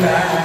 back.